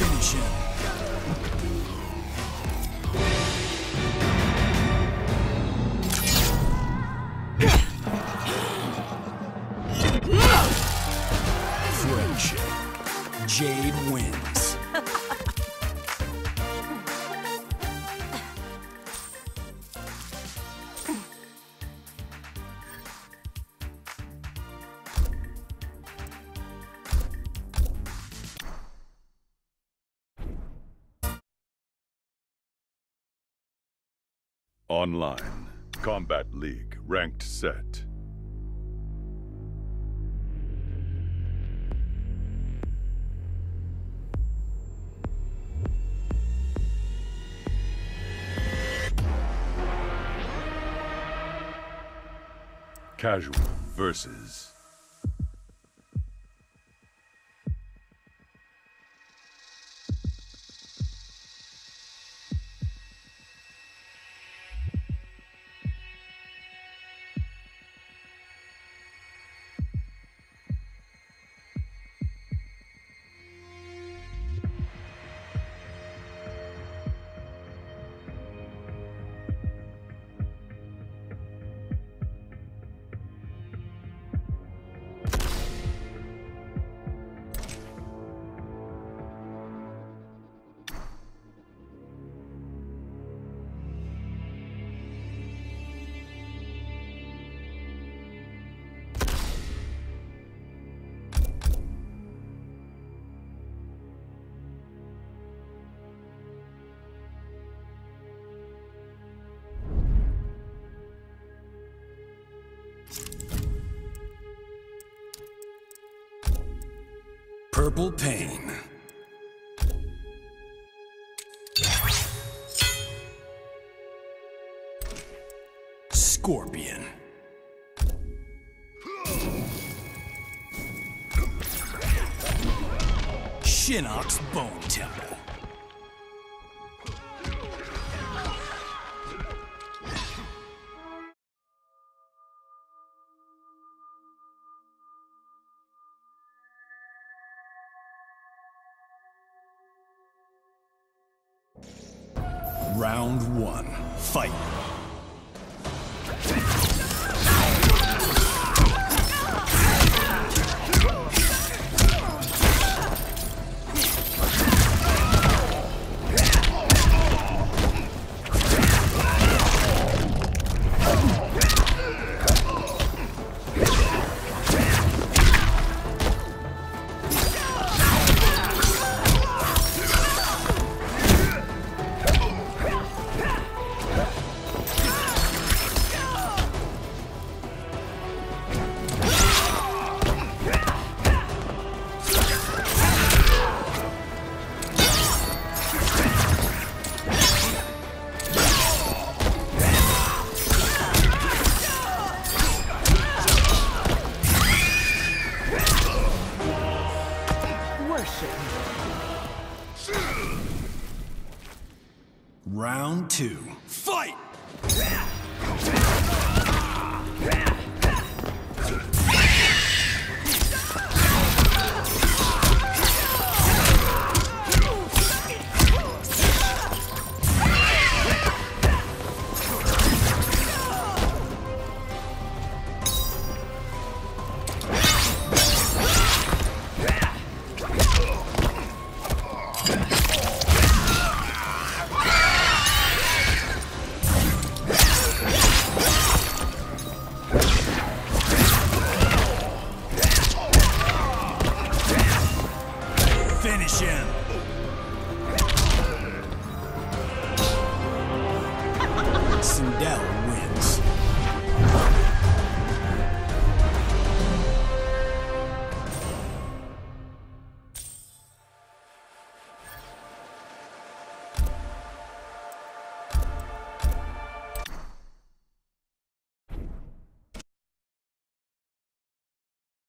Finish him. Jade wins. Online. Kombat League. Ranked set. Casual versus. Purple Pain. Scorpion. Shinnok's Bone Temple. Round one. Fight. Round two. Fight! Finish him. Sindel